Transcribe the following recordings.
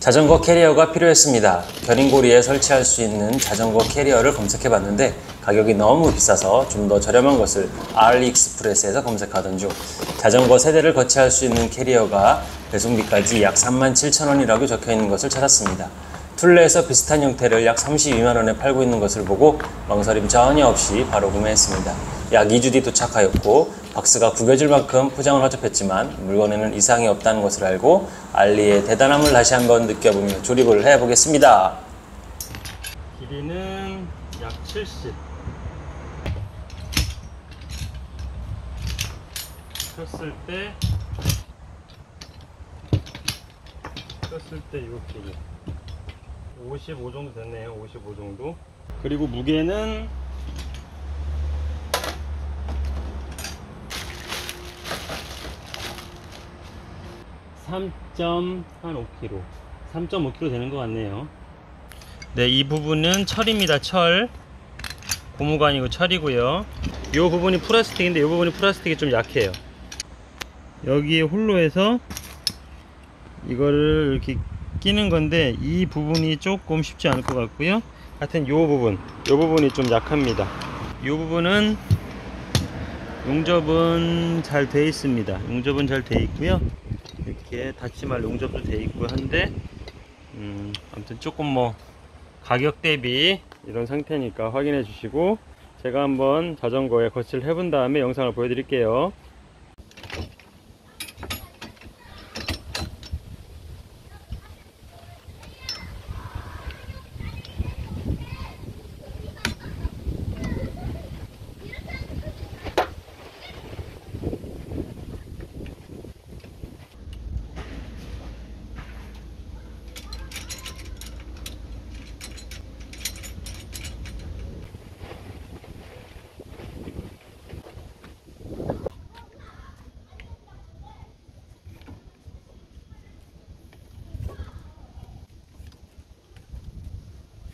자전거 캐리어가 필요했습니다. 견인고리에 설치할 수 있는 자전거 캐리어를 검색해 봤는데 가격이 너무 비싸서 좀 더 저렴한 것을 알리익스프레스에서 검색하던 중 자전거 세 대를 거치할 수 있는 캐리어가 배송비까지 약 37,000원이라고 적혀 있는 것을 찾았습니다. 툴레에서 비슷한 형태를 약 32만 원에 팔고 있는 것을 보고 망설임 전혀 없이 바로 구매했습니다. 약 2주 뒤 도착하였고 박스가 구겨질 만큼 포장을 허접했지만 물건에는 이상이 없다는 것을 알고 알리의 대단함을 다시 한번 느껴보며 조립을 해보겠습니다. 길이는 약 70. 폈을 때 폈을 때 이렇게 55 정도 됐네요. 55 정도. 그리고 무게는 (3.5kg) 3.5kg 되는 것 같네요. 네 이 부분은 철입니다 철. 고무가 아니고 철이고요. 이 부분이 플라스틱인데 이 부분이 플라스틱이 좀 약해요. 여기에 홀로 해서 이거를 이렇게 끼는 건데 이 부분이 조금 쉽지 않을 것 같고요. 하여튼 이 부분 이 부분이 좀 약합니다. 이 부분은 용접은 잘 돼 있습니다. 용접은 잘 돼 있고요. 이렇게 닫지 말 용접도 돼 있고 한데 음, 아무튼 조금 뭐 가격 대비 이런 상태니까 확인해 주시고 제가 한번 자전거에 거치를 해본 다음에 영상을 보여드릴게요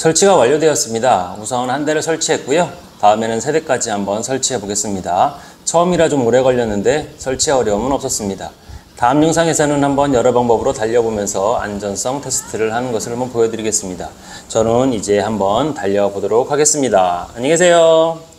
설치가 완료되었습니다. 우선 한 대를 설치했고요. 다음에는 세 대까지 한번 설치해 보겠습니다. 처음이라 좀 오래 걸렸는데 설치 어려움은 없었습니다. 다음 영상에서는 한번 여러 방법으로 달려보면서 안전성 테스트를 하는 것을 한번 보여드리겠습니다. 저는 이제 한번 달려보도록 하겠습니다. 안녕히 계세요.